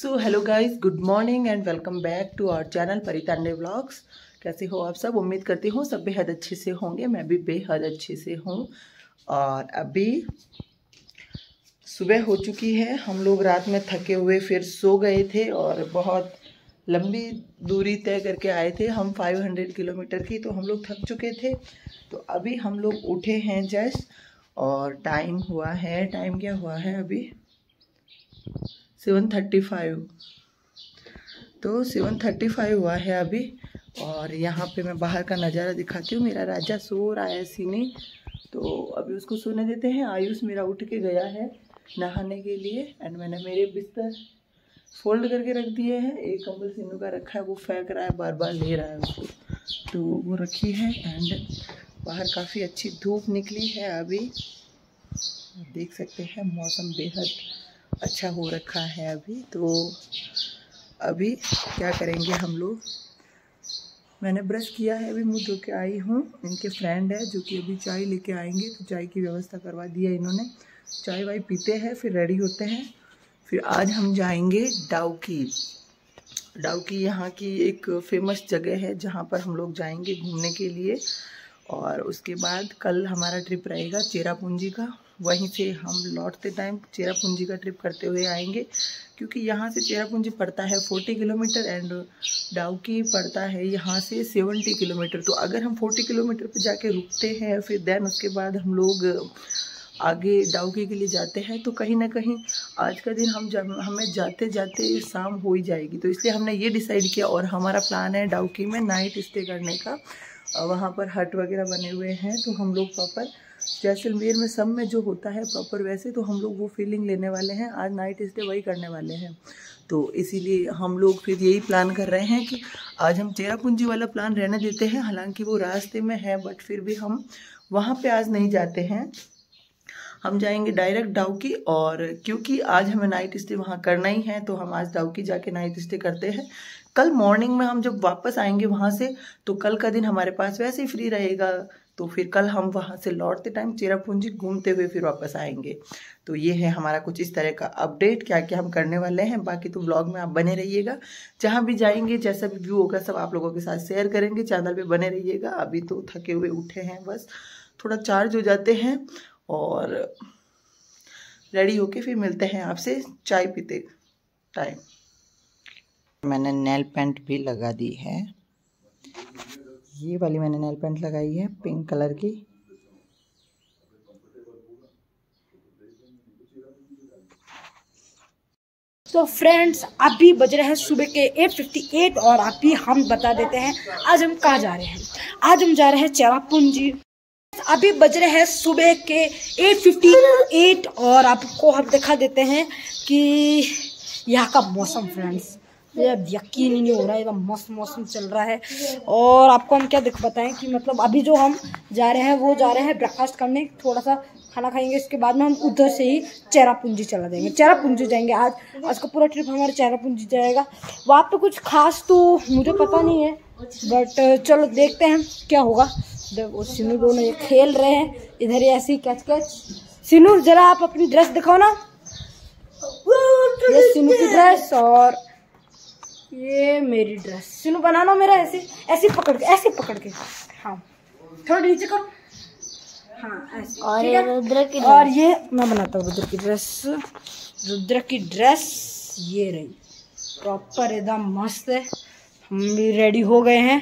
So hello guys good morning and welcome back to our channel परितांडे vlogs कैसे हो आप सब? उम्मीद करती हूँ सब बेहद अच्छे से होंगे। मैं भी बेहद अच्छे से हूँ। और अभी सुबह हो चुकी है। हम लोग रात में थके हुए फिर सो गए थे और बहुत लंबी दूरी तय करके आए थे। हम 500 किलोमीटर की तो हम लोग थक चुके थे। तो अभी हम लोग उठे हैं जस्ट। और टाइम हुआ है। टाइम क्या हुआ है अभी? Seven thirty five. तो सेवन थर्टी फाइव हुआ है अभी, और यहाँ पे मैं बाहर का नज़ारा दिखाती हूँ। मेरा राजा सो रहा है सीने। तो अभी उसको सोने देते हैं। आयुष मेरा उठ के गया है नहाने के लिए एंड मैंने मेरे बिस्तर फोल्ड करके रख दिए हैं। एक कंबल सीनू का रखा है, वो फेंक रहा है बार बार ले रहा है उसको। तो वो रखी है एंड बाहर काफ़ी अच्छी धूप निकली है अभी। देख सकते हैं, मौसम बेहद अच्छा हो रखा है अभी तो अभी क्या करेंगे हम लोग? मैंने ब्रश किया है अभी, मुँह धो के आई हूँ। इनके फ्रेंड है जो कि अभी चाय लेके आएँगे तो चाय की व्यवस्था करवा दिया इन्होंने। चाय वाय पीते हैं, फिर रेडी होते हैं। फिर आज हम जाएँगे डाउकी। डाउकी यहाँ की एक फ़ेमस जगह है, जहाँ पर हम लोग जाएँगे घूमने के लिए। और उसके बाद कल हमारा ट्रिप रहेगा चेरापूंजी का। वहीं से हम लौटते टाइम चेरापूंजी का ट्रिप करते हुए आएँगे, क्योंकि यहाँ से चेरापूंजी पड़ता है 40 किलोमीटर एंड डाउकी पड़ता है यहाँ से 70 किलोमीटर तो अगर हम 40 किलोमीटर पर जाके रुकते हैं, फिर देन उसके बाद हम लोग आगे डाउकी के लिए जाते हैं तो कहीं ना कहीं आज का दिन हम जब, हमें जाते जाते शाम हो ही जाएगी. तो इसलिए हमने ये डिसाइड किया और हमारा प्लान है डाउकी में नाइट स्टे करने का. वहाँ पर हट वगैरह बने हुए हैं तो हम लोग प्रॉपर जैसलमेर में सब में जो होता है प्रॉपर वैसे तो हम लोग वो फीलिंग लेने वाले हैं। आज नाइट स्टे वही करने वाले हैं। तो इसीलिए हम लोग फिर यही प्लान कर रहे हैं कि आज हम चेरापूंजी वाला प्लान रहने देते हैं। हालाँकि वो रास्ते में है बट फिर भी हम वहाँ पे आज नहीं जाते हैं। हम जाएँगे डायरेक्ट डाउकी और क्योंकि आज हमें नाइट स्टे वहाँ करना ही है तो हम आज डाउकी जाके नाइट स्टे करते हैं। कल मॉर्निंग में हम जब वापस आएँगे वहाँ से तो कल का दिन हमारे पास वैसे ही फ्री रहेगा। तो फिर कल हम वहाँ से लौटते टाइम चेरापूंजी घूमते हुए फिर वापस आएँगे। तो ये है हमारा कुछ इस तरह का अपडेट क्या क्या हम करने वाले हैं। बाकी तो ब्लॉग में आप बने रहिएगा। जहाँ भी जाएँगे, जैसा भी व्यू होगा, सब आप लोगों के साथ शेयर करेंगे। चैनल पे बने रहिएगा। अभी तो थके हुए उठे हैं बस। थोड़ा चार्ज हो जाते हैं और रेडी होके फिर मिलते हैं आपसे चाय पीते टाइम मैंने नेल पेंट भी लगा दी है। ये वाली मैंने नेल पेंट लगाई है, पिंक कलर की। तो फ्रेंड्स अभी बज रहे हैं सुबह के 8:58 और अभी हम बता देते हैं, आज हम कहाँ जा रहे हैं? आज हम जा रहे हैं चेरापूंजी। अभी बज रहे हैं सुबह के 8:58 और आपको हम दिखा देते हैं कि यहाँ का मौसम फ्रेंड्स अब यकीन ही नहीं हो रहा है, एकदम मस्त मौसम चल रहा है। और आपको हम क्या दिख बताएँ कि मतलब अभी जो हम जा रहे हैं, वो जा रहे हैं ब्रेकफास्ट करने। थोड़ा सा खाना खाएँगे, इसके बाद में हम उधर से ही चेरापूंजी चला देंगे चेरापूंजी जाएँगे आज। आज का पूरा ट्रिप हमारा चेरापूंजी जाएगा। वहाँ पे कुछ खास तो मुझे पता नहीं है बट चलो देखते हैं क्या होगा। वो सिनू दोनों ये खेल रहे हैं, इधर ही ऐसी कैच कैच सिनू जरा आप अपनी ड्रेस दिखाओ ना। ये सिनू की ड्रेस और ये मेरी ड्रेस सिनू बनाना मेरा ऐसे ऐसे पकड़ के ऐसे पकड़ के। हाँ। थोड़ा नीचे कर। हाँ ऐसे। और ये रुद्र की और ये मैं बनाता हूँ रुद्र की ड्रेस रुद्र की ड्रेस ये रही। प्रॉपर एकदम मस्त है। हम भी रेडी हो गए हैं।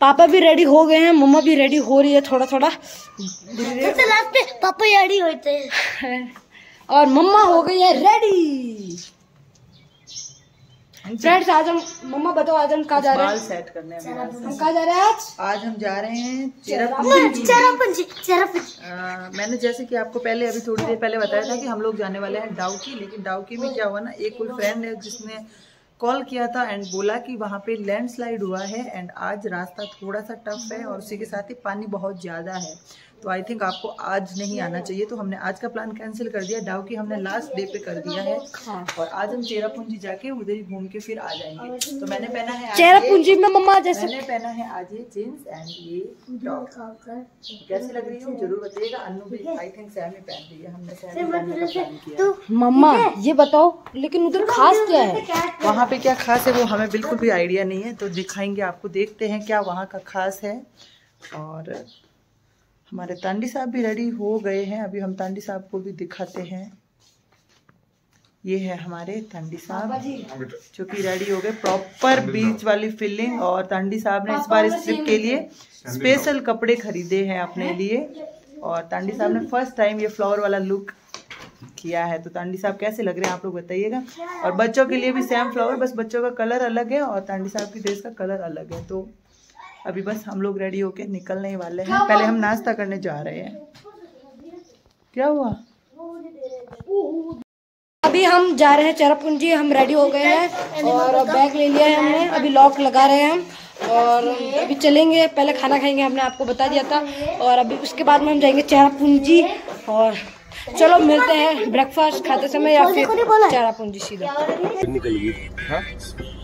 पापा भी रेडी हो गए हैं। मम्मा भी रेडी हो रही है थोड़ा थोड़ा सबसे लास्ट पे पापा रेडी होते हैं। और मम्मा हो गई है रेडी फ्रेंड्स आज हम मम्मा बताओ आज हम कहाँ जा रहे हैं? सेट करने हम कहाँ जा रहे हैं आज? आज हम जा रहे हैं चेरापूंजी। चेरापूंजी। चेरापूंजी मैंने जैसे कि आपको पहले अभी थोड़ी देर पहले बताया था कि हम लोग जाने वाले हैं डाउकी लेकिन डाउकी में क्या हुआ ना एक कोई फ्रेंड है जिसने कॉल किया था एंड बोला कि वहाँ पे लैंडस्लाइड हुआ है एंड आज रास्ता थोड़ा सा टफ है और उसी के साथ ही पानी बहुत ज़्यादा है। तो आई थिंक आपको आज नहीं आना चाहिए। तो हमने आज का प्लान कैंसिल कर दिया। डाउ की हमने लास्ट डे पे कर दिया है। और आज हम चेरापूंजी जाके उधर ही घूम के फिर आ जाएँगे। तो मैंने पहना है आज चेहरा ये- पूंजी में मम्मा जैसे मैंने पहना है आज ये जींस एंड ये टॉप कैसी लग रही हूँ? ज़रूर बताइएगा। अन्नू भी आई थिंक सैमी पहन रही है। हमने सैमी है। मम्मा ये बताओ लेकिन उधर खास क्या है? वहाँ पे क्या खास है? वो हमें बिल्कुल भी आइडिया नहीं है। तो दिखाएँगे आपको देखते हैं क्या वहाँ का खास है। और हमारे तांडी साहब भी रेडी हो गए हैं। अभी हम तांडी साहब को भी दिखाते हैं। ये है हमारे तांडी साहब जो। कि रेडी हो गए। प्रॉपर बीच वाली फीलिंग और तांडी साहब ने इस बार इस ट्रिप के लिए स्पेशल कपड़े खरीदे हैं अपने लिए। और तांडी साहब ने फ़र्स्ट टाइम ये फ्लावर वाला लुक किया है। तो तांडी साहब कैसे लग रहे हैं आप लोग बताइएगा। और बच्चों के लिए भी सेम फ्लावर बस बच्चों का कलर अलग है और तांडी साहब की ड्रेस का कलर अलग है। तो अभी बस हम लोग रेडी होके निकलने ही वाले हैं। पहले हम नाश्ता करने जा रहे हैं। क्या हुआ? अभी हम जा रहे हैं चेरापूंजी हम रेडी हो गए हैं और बैग ले लिया है हमने। अभी लॉक लगा रहे हैं हम और अभी चलेंगे। पहले खाना खाएँगे हमने आपको बता दिया था। और अभी उसके बाद में हम जाएँगे चेरापूंजी और चलो मिलते हैं ब्रेकफास्ट खाते समय या फिर चेरापूंजी सीधा। हाँ?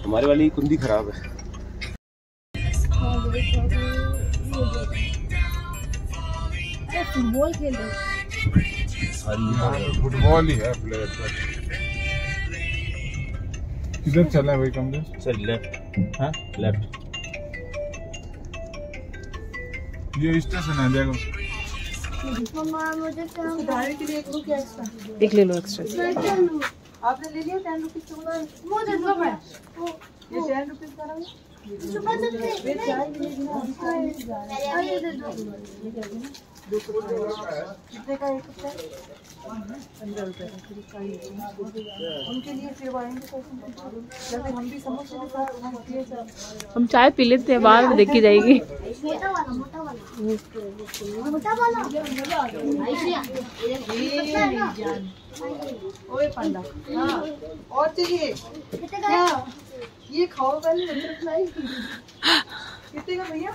हमारे वाली कुंदी खराब है। फुटबॉल ही है प्लेयर पर किधर चला है भाई कमरे सर लेफ़्ट हाँ? लेफ़्ट ये स्टेशन है देखो एक ले लो एक्स्ट्रा आपने ले लिया टेन रुपीज़ ये टेन रुपीज़ का है कितने का एक रुपया पंद्रह है। उनके लिए फिर आएँगे हम भी सब। हम चाय पी लेते हैं बाद में देखी जाएगी मोटा वाला मोटा वाला मोटा वाला ओए पंडा हाँ और चाहिए ये खाओ पहले बटरफ्लाई कितने का भैया?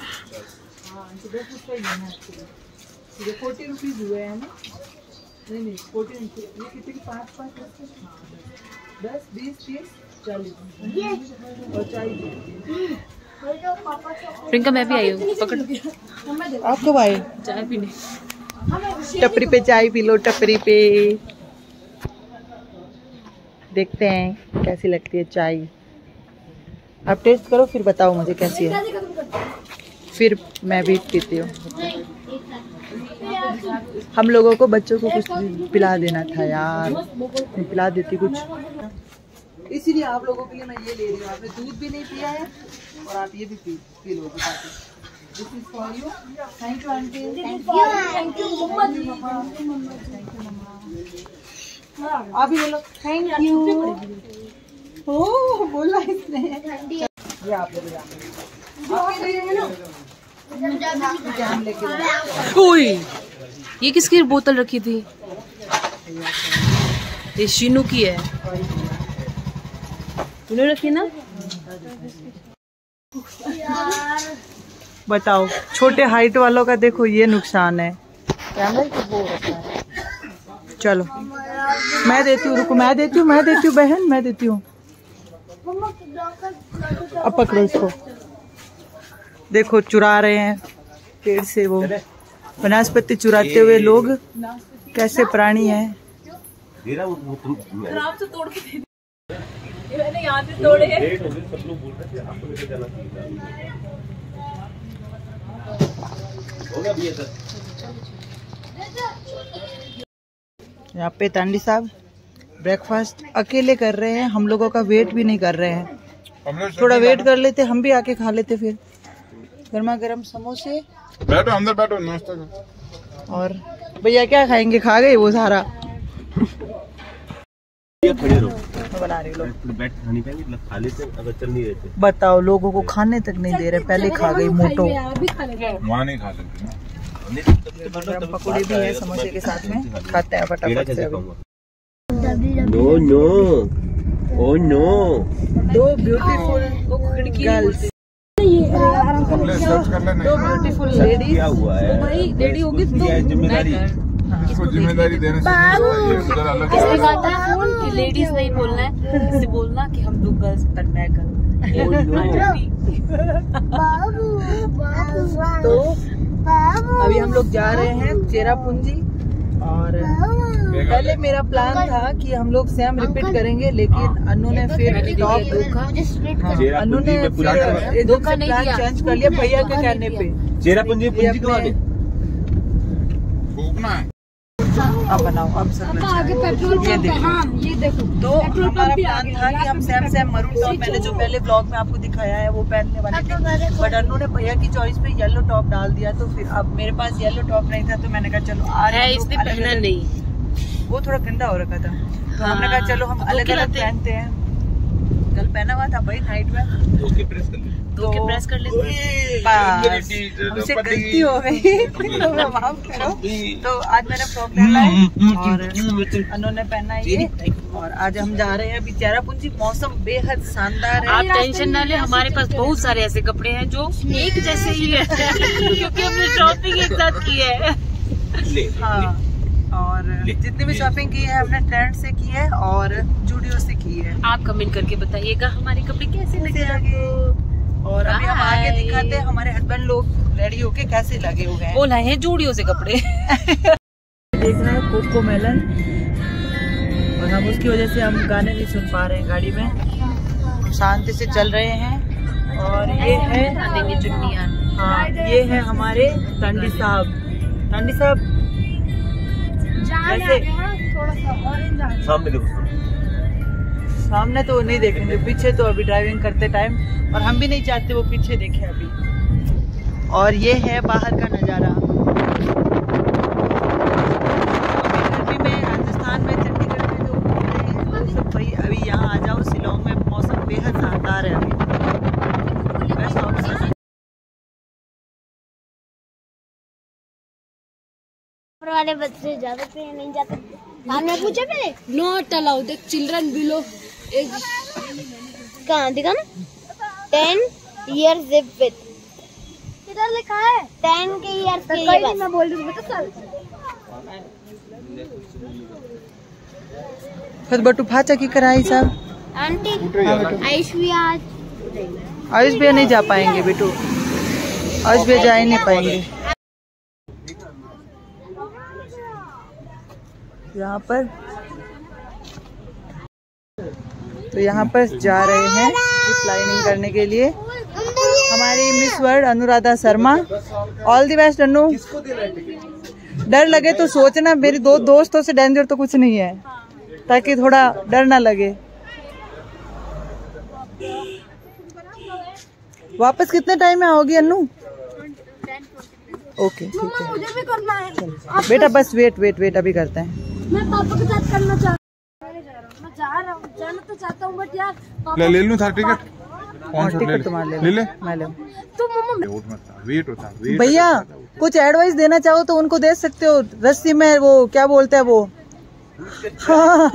हाँ तो दस रुपये ही है ना actually। ये फोर्टी रुपीज़ हुए हैं ना? नहीं नहीं फोर्टी ये कितने की पाँच पाँच? हाँ, दस बीस तीस चालीस। और चालीस। प्रियंका मैं भी आई हूँ। पकड़। आप कब आए चाय पीने। टपरी पे चाय पी लो टपरी पे। देखते हैं कैसी लगती है चाय। आप टेस्ट करो फिर बताओ मुझे कैसी है। फिर मैं भी पीती हूँ। हम लोगों को बच्चों को कुछ पिला देना था यार। पिला देती कुछ। इसीलिए आप लोगों के लिए मैं ये ले रही हूँ। आपने दूध भी नहीं पिया है और आप ये भी पी पी लो this is for you thank you aunty आप भी बोलो थैंक यू ओ बोला इसने। ये आप लोग ये किसकी बोतल रखी थी? ये शीनू की है। तूने रखी ना? बताओ छोटे हाइट वालों का देखो ये नुकसान है। कैमरा को वो रखा है। चलो। मैं देती हूँ रुको मैं देती हूँ मैं देती हूँ बहन मैं देती हूँ। अब पकड़ो इसको। देखो, चुरा रहे हैं पेड़ से वो। वनस्पति चुराते हुए लोग कैसे प्राणी हैं। यहाँ पे तांडी साहब। ब्रेकफास्ट अकेले कर रहे हैं हम लोगों का वेट भी नहीं कर रहे हैं। थोड़ा वेट कर लेते हम भी आके खा लेते फिर। गर्मा गर्म समोसे। बैठो अंदर बैठो नाश्ता करो। और भैया क्या खाएँगे? खा गए वो सारा? खड़े रहो। बना रही मतलब बताओ लोगों को खाने तक नहीं दे रहे पहले खा गई मोटो। वहाँ नहीं खा सकते। पकौड़े भी है समोसे के साथ में। खाते हैं फटाफट से खाऊँगा नो नो ओह नो दो ब्यूटीफुल गर्ल्स ले सर्च कर लेना। दो ब्यूटीफुल लेडीज़ है। भाई लेडी होगी तो ज़िम्मेदारी। इसको ज़िम्मेदारी देने से ये उधर कहा था कि लेडीज़ नहीं बोलना है। बोलना कि हम दो गर्ल्स पर मैं बाबू बाबू। तो बाबू। अभी हम लोग जा रहे हैं चेरापूंजी। और पहले मेरा प्लान था कि हम लोग सेम रिपीट करेंगे लेकिन अनु ने फिर टॉप मुझे स्ट्रेट कर चेरा अनु ने धोखा फिर प्लान चेंज कर लिया भैया के कहने पे। चेरा पूंजी पूंजी फूकना है। अब बनाओ अब सब आगे पेट्रोल ये देखो। हाँ ये देखो। तो हमारा प्लान था कि हम सेम सेम मरून टॉप मैंने जो पहले ब्लॉग में आपको दिखाया है वो पहनने वाले थे। बट अनु ने भैया की चॉइस पे येलो टॉप डाल दिया तो फिर अब मेरे पास येलो टॉप नहीं था तो मैंने कहा चलो आज है इसने पहना नहीं। वो थोड़ा गंदा हो रखा था। तो हमने कहा हाँ, चलो हम तो अलग अलग पहनते हैं। कल पहना हुआ था भाई नाइट में। ओके प्रेस कर ले धो के प्रेस कर लेते हैं। हमसे गलती हो गई। तो मैं माफ़ करो। तो आज मैंने फ्रॉक है और अनु ने पहना है ये। और आज हम जा रहे हैं अभी चेरापूंजी मौसम बेहद शानदार है। आप टेंशन ना ले हमारे पास बहुत सारे ऐसे कपड़े हैं जो एक जैसे ही है। क्योंकि हमने शॉपिंग एक साथ की है। हाँ और जितनी भी शॉपिंग की है हमने ट्रेंड से की है और जूडियो से की है। आप कमेंट करके बताइएगा हमारे कपड़े कैसे लगे? कैसे लगे? और अभी हम आगे दिखाते हैं हमारे हस्बैंड लोग रेडी होके कैसे लगे हुए हैं। वो लाए हैं जूडियो से कपड़े। देख रहे हैं कोको मेलन और हम उसकी वजह से हम गाने नहीं सुन पा रहे हैं गाड़ी में। शांति से चल रहे हैं। और ये है हाँ ये है हमारे टांडी साहब। टांडी साहब सामने देखो। सामने तो नहीं देखेंगे पीछे तो अभी ड्राइविंग करते टाइम और हम भी नहीं चाहते वो पीछे देखे अभी। और ये है बाहर का नज़ारा। गर्मी में राजस्थान में चंडीगढ़ में जो घूम रहे हैं वो सब भाई अभी यहाँ आ जाओ शिलोंग में मौसम बेहद शानदार है अभी। बेस्ट ऑप्शन वाले बच्चे जा सकते हैं नहीं जा सकते आपने पूछा पहले नॉट अलाउड चिल्ड्रन बिलो कहाँ दिखा ना? टेन ईयर जिप विथ किधर लिखा है? टेन के ईयर्स के लिए बस मैं बोल रही हूँ बेटा फिर बटू फाचा की कराई साहब आंटी हाँ आयुष भी आज आयुष भैया नहीं जा पाएँगे बेटू। आयुष भैया जा ही नहीं पाएँगे। यहाँ पर तो यहाँ पर जा रहे हैं जिप लाइनिंग करने के लिए। हमारी miss world Anuradha Sharma. All the best Anu डर लगे तो सोचना मेरी दो दोस्तों से डेंजर तो कुछ नहीं है ताकि थोड़ा डर ना लगे। वापस कितने टाइम में आओगी अनु ओके ठीक है। बेटा बस वेट वेट वेट अभी करते हैं। मैं पापा के साथ करना चाहता जा रहा हूँ जाना तो चाहता हूँ बट यार ले ले लूँ था टिकट कौन सा टिकट तुम्हारे ले ले। मैं ले तो मम्मा वेट मत वेट होता वेट भैया कुछ एडवाइस देना चाहो तो उनको दे सकते हो। रस्सी में वो क्या बोलते हैं वो? हाँ,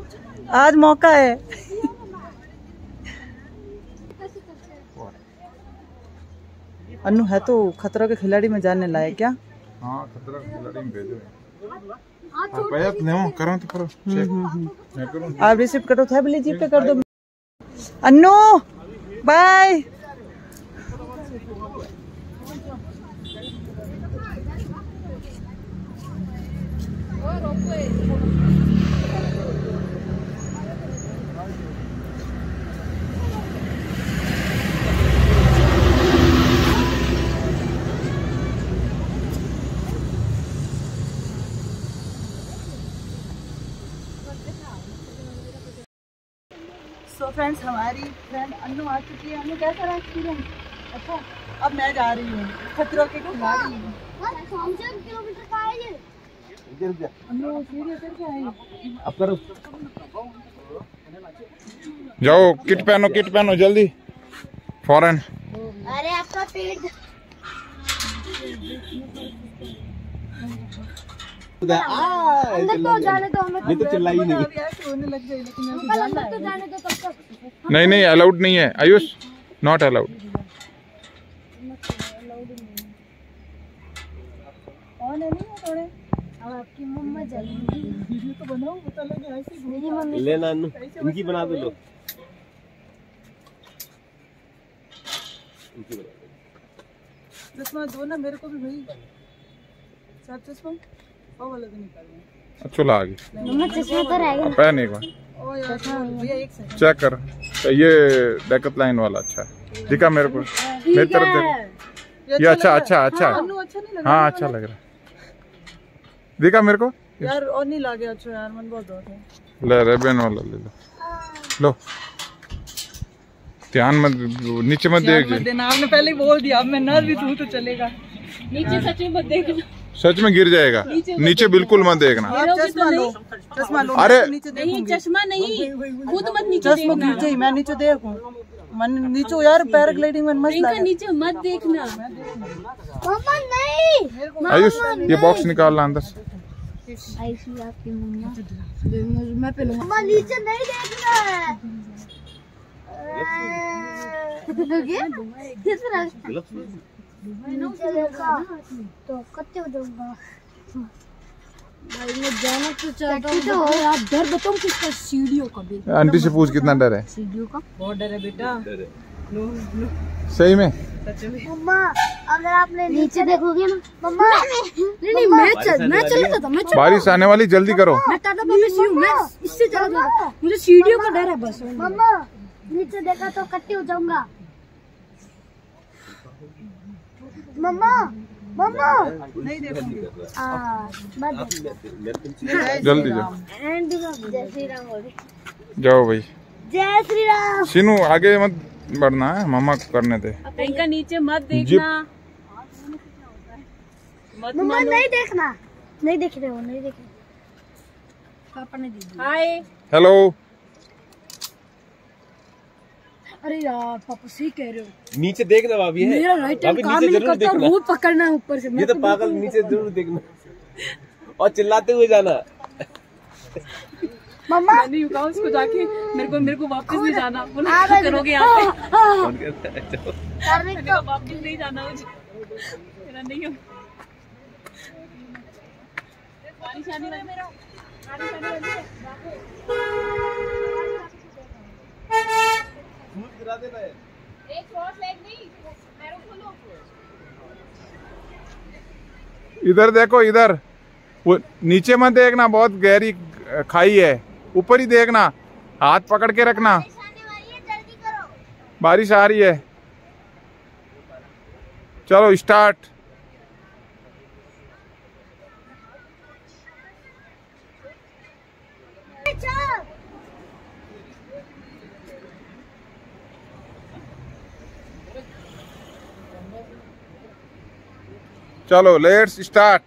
आज मौका है। अनु है तो खतरों के खिलाड़ी में जाने लायक क्या? हाँ खतरा खिलाड़ी में भेजो। हाँ करो तो करो। चेक। मैं करूँ? आप रिसिप्ट करो था बोले जी पे कर दो। अन्नू बाय। सो अन्नू आ चुकी है। अन्नू कैसा रहा एक्सपीरियंस अच्छा अब मैं जा रही हूँ। खतरों के खिलाड़ी किलोमीटर का है ये। अन्नू सीढ़ी उतर के अब करो। जाओ किट पहनो किट पहनो जल्दी। फ़ौरन। अरे आपका पेट अंदर तो जाने दो हमें ये तो चिल्लाई नहीं तो तब तक। नहीं नहीं अलाउड नहीं है। आयुष नॉट अलाउड ले नानू इनकी बना दो लो इनकी बना दो चश्मा दो ना मेरे को भी भाई सात चश्मा? तो चलो आगे। मम्मा तो रह एक बार। ओ यार भैया एक सेकंड चेक कर। तो ये लाइन वाला अच्छा है। दिखा मेरे को। मेरी तरफ़ देख। ये अच्छा अच्छा अच्छा अनु अच्छा नहीं लगा। हाँ अच्छा लग रहा है। दिखा मेरे को। यार और नहीं लगे अच्छा यार मन बहुत दौड़ है। ले रेबन वाला ले लो। लो। ध्यान मत नीचे मत देखिए आपने पहले ही बोल दिया। अब मैं नर्व भी हूँ तो चलेगा। नीचे सच में मत देखना। सच में गिर जाएगा। नीचे नीचे बिल्कुल मत देखना। लो अरे! नहीं चश्मा नहीं। खुद मत नीचे चश्मा देखना। नीचे मैं नीचे देखूँ। मन नीचे यार पैराग्लाइडिंग में मस्त इनका लगा। नीचे मत देखना। मम्मा नहीं। आयुष ये बॉक्स निकाल ला अंदर से। आपकी मैं पे नीचे नहीं देखना। है तो कत्ते दूँगा भाई मैं जाना तो चाहता हूँ तो यार डर बताऊँ किसका सीढ़ियों का भी आंटी से पूछ कितना डर है सीढ़ियों का बहुत डर है बेटा सही में मम्मा अगर आपने नीचे देखोगे ना मम्मा नहीं नहीं मैं चल मैं चल रहा था मैं चल बारिश आने वाली जल्दी करो मैं टाटा से हूँ मैं इससे चला था मुझे सीढ़ियों का डर है बस मम्मा नीचे देखा तो कट्टी हो जाऊँगा मम्मा मम्मा। नहीं देखूँगी आ, जल्दी जाओ एंड जय श्री राम बोल। रही। जाओ भाई। जय श्री राम सीनू आगे मत बढ़ना है? मामा को करने दे। इनका नीचे मत देखना। मत मम्मा नहीं देखना। नहीं देख रहे हो नहीं देख रहे पापा ने दी हाय। हेलो अरे यार पापा सही कह रहे हो। नीचे देखना भाभी है। मेरा राइट हैंड काम नहीं करता देखना। वो पकड़ना है ऊपर से। ये तो पागल नीचे ज़रूर देखना। और चिल्लाते हुए जाना। मम्मा। मैंने यू कहा उसको जाके मेरे को मेरे को वापस नहीं जाना। बोला क्या करोगे यहाँ पे? कौन कहता है। करने मैंने कहा, वापस नहीं जाना मुझे। मेरा नहीं हो बारिश आने वाली। है। बारिश आने वाली है। एक क्रॉस लेग नहीं पैरों खोलो इधर देखो इधर। वो नीचे मत देखना बहुत गहरी खाई है। ऊपर ही देखना हाथ पकड़ के रखना। आने वाली है जल्दी करो। बारिश आ रही है। चलो स्टार्ट चलो लेट्स स्टार्ट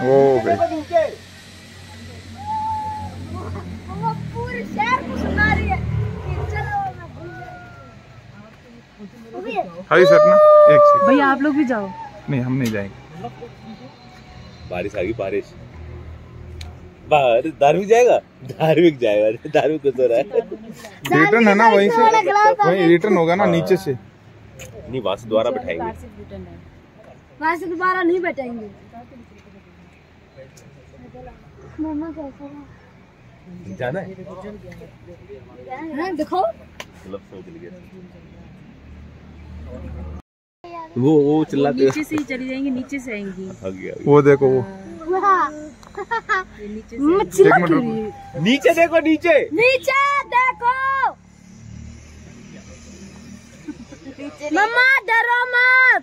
हो गई। हरी सर ना एक सेकंड। भैया आप लोग भी जाओ। नहीं हम नहीं जाएँगे। बारिश आ गई बारिश। बाहर धार्मिक जाएगा? धार्मिक जाएगा धार्मिक कुछ हो रहा है। रिटर्न है ना वहीं से? वहीं रिटर्न होगा ना नीचे से। नहीं वहाँ से दोबारा बैठाएँगे। वहाँ से दोबारा नहीं कैसा जाना है? हाँ, दिखाओ। मतलब वो वो चिल्लाते नीचे से ही चली जाएँगी नीचे से आएँगी। वो देखो वो। एक नीचे देखो नीचे। नीचे देखो। मम्मा डरो मत।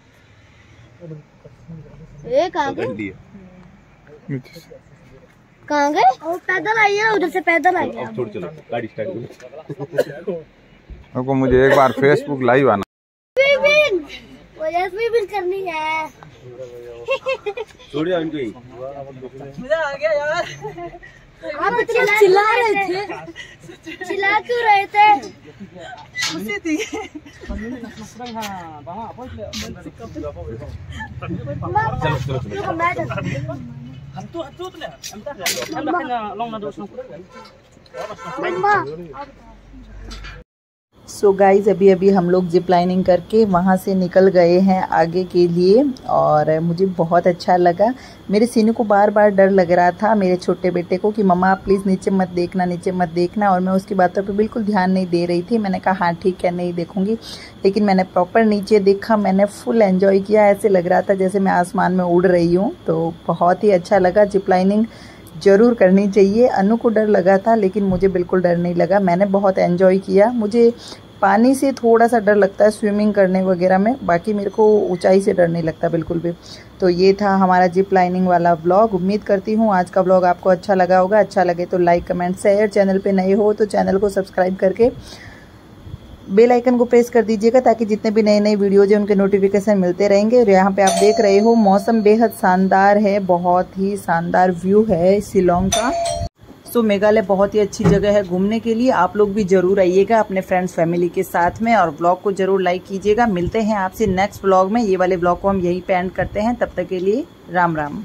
ए कहाँ गए। कहाँ वो पैदल आई है उधर से पैदल आई है। अब छोड़ चलो गाड़ी स्टार्ट करो। मुझे एक बार फेसबुक लाइव आना। मुझे स्विमिंग करनी है। छोड़ जाओ इनको ही मज़ा आ गया यार। आप चिल्ला चिल्ला रहे थे? चिल्ला क्यों रहे थे? खुशी थी। चलो चलो चलो। सो so गाइज़ अभी अभी हम लोग जिप लाइनिंग करके वहाँ से निकल गए हैं आगे के लिए और मुझे बहुत अच्छा लगा। मेरे सीनू को बार बार डर लग रहा था, मेरे छोटे बेटे को कि, मम्मा आप प्लीज़ नीचे मत देखना, नीचे मत देखना। और मैं उसकी बातों पे बिल्कुल ध्यान नहीं दे रही थी। मैंने कहा हाँ ठीक है, नहीं देखूँगी। लेकिन मैंने प्रॉपर नीचे देखा, मैंने फुल एन्जॉय किया। ऐसे लग रहा था जैसे मैं आसमान में उड़ रही हूँ। तो बहुत ही अच्छा लगा। जिप लाइनिंग ज़रूर करनी चाहिए। अनु को डर लगा था, लेकिन मुझे बिल्कुल डर नहीं लगा। मैंने बहुत एन्जॉय किया। मुझे पानी से थोड़ा सा डर लगता है स्विमिंग करने वगैरह में, बाकी मेरे को ऊंचाई से डर नहीं लगता बिल्कुल भी। तो ये था हमारा जिप लाइनिंग वाला ब्लॉग उम्मीद करती हूँ आज का ब्लॉग आपको अच्छा लगा होगा। अच्छा लगे तो लाइक कमेंट शेयर चैनल पे नए हो तो चैनल को सब्सक्राइब करके बेल आइकन को प्रेस कर दीजिएगा ताकि जितने भी नए नए वीडियोज़ हैं, उनके नोटिफिकेशन मिलते रहेंगे। और यहाँ पे आप देख रहे हो, मौसम बेहद शानदार है, बहुत ही शानदार व्यू है शिलोंग का। सो मेघालय बहुत ही अच्छी जगह है घूमने के लिए। आप लोग भी ज़रूर आइएगा अपने फ्रेंड्स फैमिली के साथ में और ब्लॉग को ज़रूर लाइक कीजिएगा। मिलते हैं आपसे नेक्स्ट ब्लॉग में। ये वाले ब्लॉग को हम यहीं पे एंड करते हैं। तब तक के लिए राम राम।